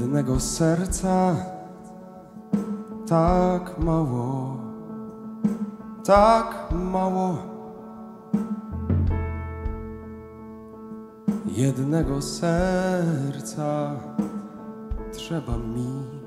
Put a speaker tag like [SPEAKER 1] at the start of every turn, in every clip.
[SPEAKER 1] jednego serca tak mało, tak mało. Jednego serca trzeba mi.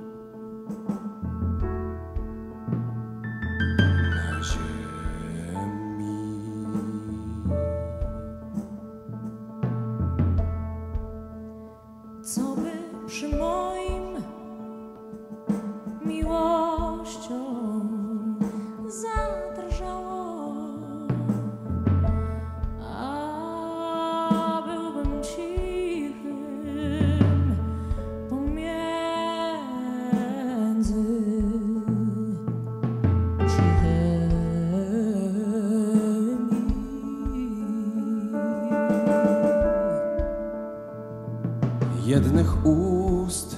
[SPEAKER 1] Jednych ust.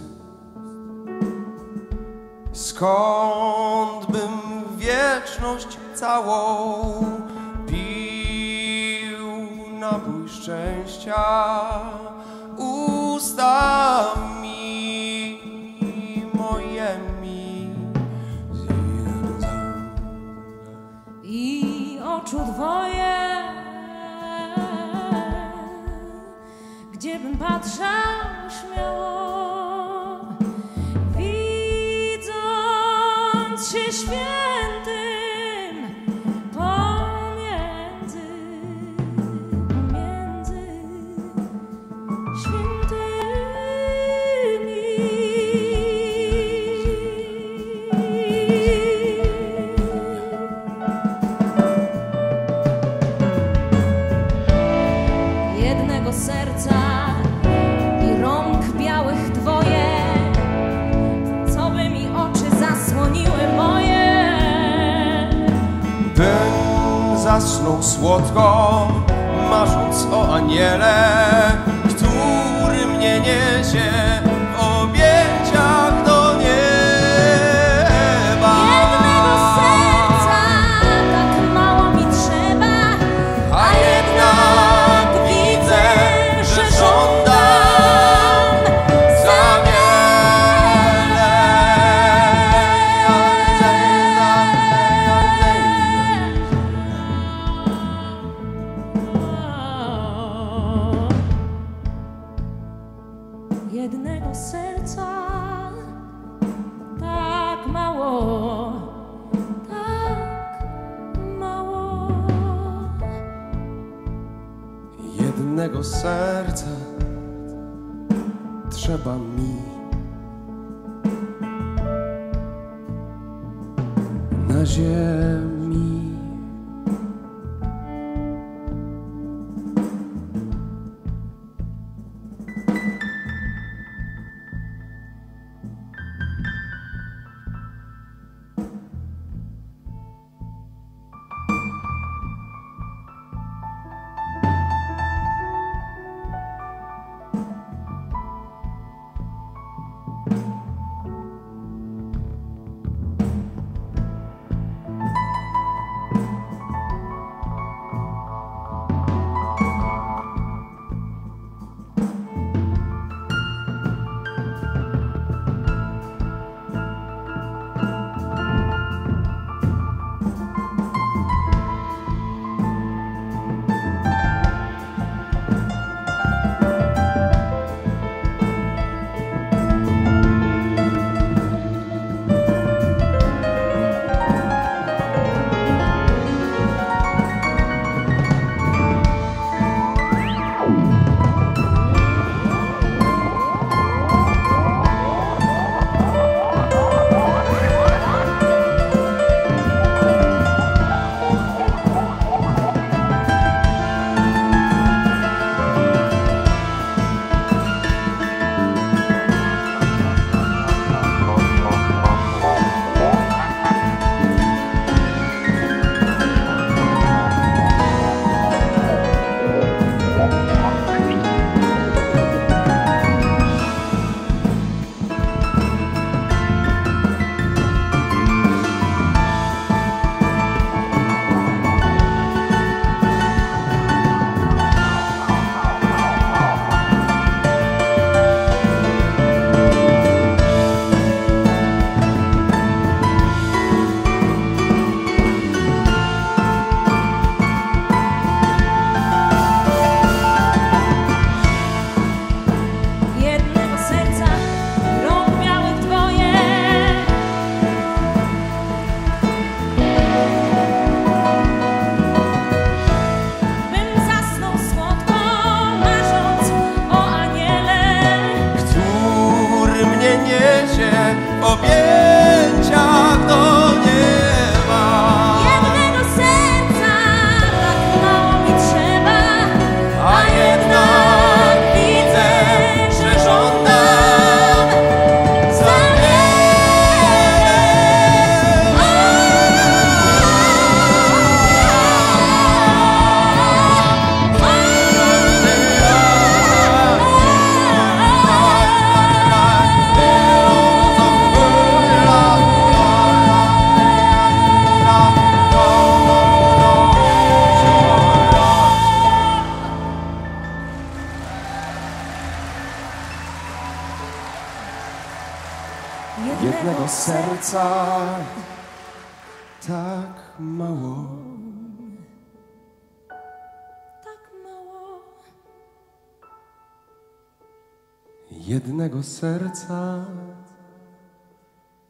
[SPEAKER 1] Skąd bym wieczność całą pił napój szczęścia ustami
[SPEAKER 2] patrzał śmiało, widząc się świętym pomiędzy, pomiędzy świętymi. jednego serca
[SPEAKER 1] zasnął słodko, marząc o aniele, który mnie niesie
[SPEAKER 2] Jednego serca tak mało, tak mało.
[SPEAKER 1] Jednego serca trzeba mi na ziemi. Serca tak mało.
[SPEAKER 2] Tak mało.
[SPEAKER 1] Jednego serca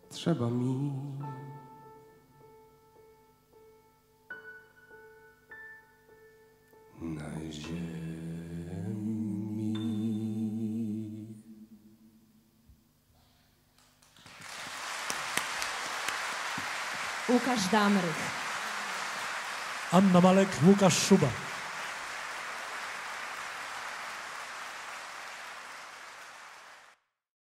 [SPEAKER 1] trzeba mi. Na ziemi.
[SPEAKER 2] Łukasz Damrych.
[SPEAKER 3] Anna Malek, Łukasz Szuba.